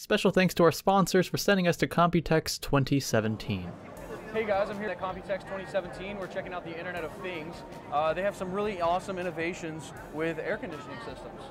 Special thanks to our sponsors for sending us to Computex 2017. Hey guys, I'm here at Computex 2017. We're checking out the Internet of Things. Uh, they have some really awesome innovations with air conditioning systems.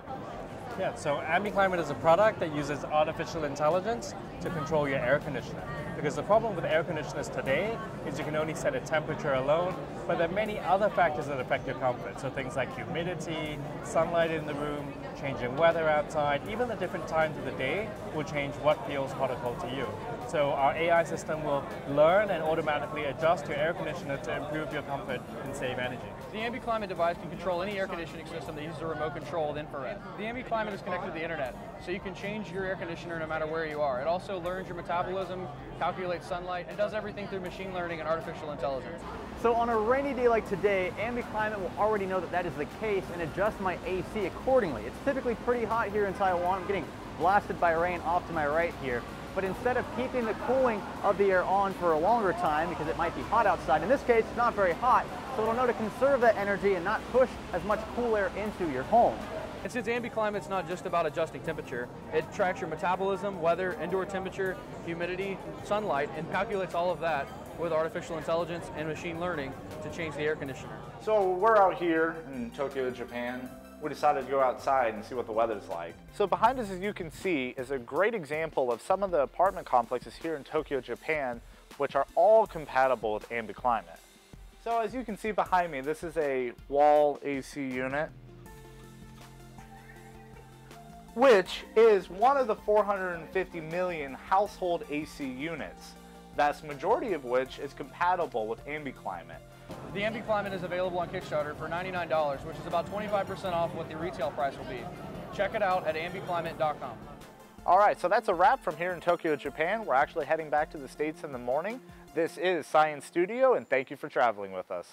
Yeah, so AmbiClimate is a product that uses artificial intelligence to control your air conditioner. Because the problem with air conditioners today is you can only set a temperature alone, but there are many other factors that affect your comfort. So things like humidity, sunlight in the room, changing weather outside, even the different times of the day will change what feels hot or cold to you. So our AI system will learn and automatically adjust your air conditioner to improve your comfort and save energy. The AmbiClimate device can control any air conditioning system that uses a remote control with infrared. The AmbiClimate is connected to the internet, so you can change your air conditioner no matter where you are. It also learns your metabolism, calculates sunlight, and does everything through machine learning and artificial intelligence. So on a rainy day like today, AmbiClimate will already know that that is the case and adjust my AC accordingly. It's typically pretty hot here in Taiwan. I'm getting blasted by rain off to my right here. But instead of keeping the cooling of the air on for a longer time, because it might be hot outside, in this case, it's not very hot, so it'll know to conserve that energy and not push as much cool air into your home. And since AmbiClimate's not just about adjusting temperature, it tracks your metabolism, weather, indoor temperature, humidity, sunlight, and calculates all of that with artificial intelligence and machine learning to change the air conditioner. So we're out here in Tokyo, Japan. We decided to go outside and see what the weather's like. So behind us, as you can see, is a great example of some of the apartment complexes here in Tokyo, Japan, which are all compatible with AmbiClimate. So as you can see behind me, this is a wall AC unit, which is one of the 450 million household AC units, vast majority of which is compatible with AmbiClimate. The AmbiClimate is available on Kickstarter for $99, which is about 25% off what the retail price will be. Check it out at ambiclimate.com. All right, so that's a wrap from here in Tokyo, Japan. We're actually heading back to the States in the morning. This is Science Studio, and thank you for traveling with us.